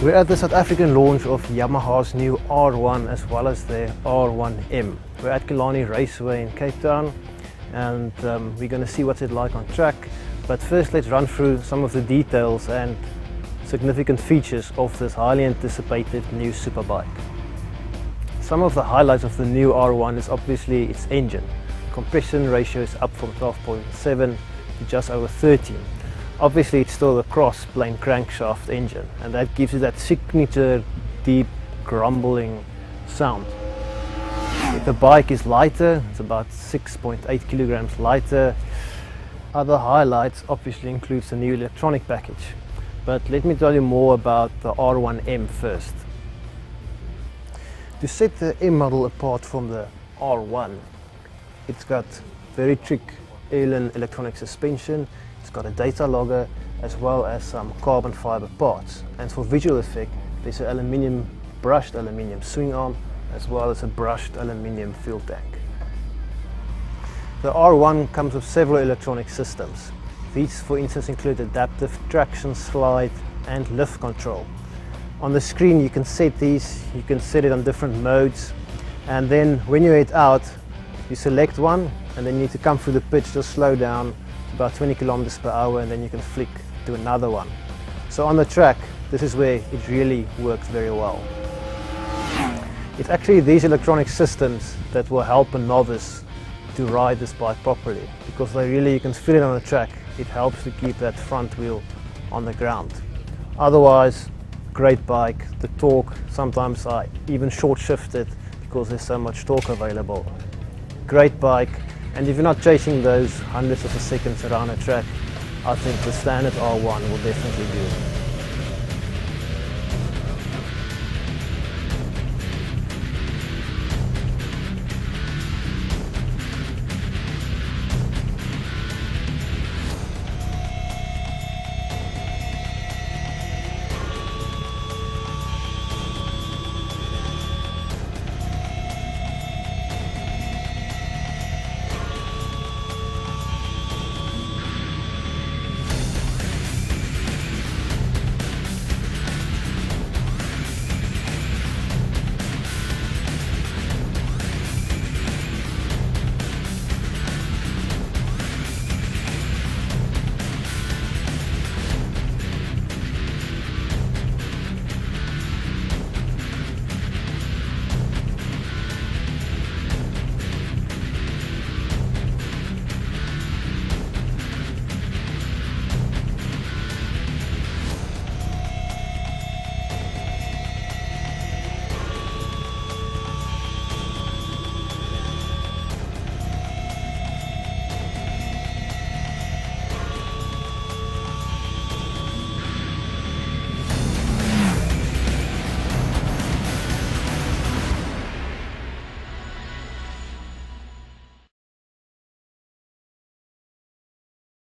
We're at the South African launch of Yamaha's new R1 as well as their R1M. We're at Killarney Raceway in Cape Town and um, we're going to see what's it like on track. But first let's run through some of the details and significant features of this highly anticipated new superbike. Some of the highlights of the new R1 is obviously its engine. Compression ratio is up from 12.7 to just over 13 Obviously it's still a cross plane crankshaft engine and that gives you that signature deep grumbling sound. The bike is lighter, it's about 6.8 kilograms lighter. Other highlights obviously includes the new electronic package. But let me tell you more about the R1M first. To set the M model apart from the R1, it's got very trick Öhlin electronic suspension it's got a data logger as well as some carbon fiber parts. And for visual effect, there's an aluminium, brushed aluminium swing arm as well as a brushed aluminium fuel tank. The R1 comes with several electronic systems. These for instance include adaptive traction slide and lift control. On the screen you can set these, you can set it on different modes and then when you head out you select one and then you need to come through the pitch to slow down about 20 kilometers per hour and then you can flick to another one. So on the track, this is where it really works very well. It's actually these electronic systems that will help a novice to ride this bike properly because they really, you can feel it on the track. It helps to keep that front wheel on the ground. Otherwise, great bike. The torque, sometimes I even short shift it because there's so much torque available. Great bike, and if you're not chasing those hundreds of a seconds around a track, I think the standard R1 will definitely do.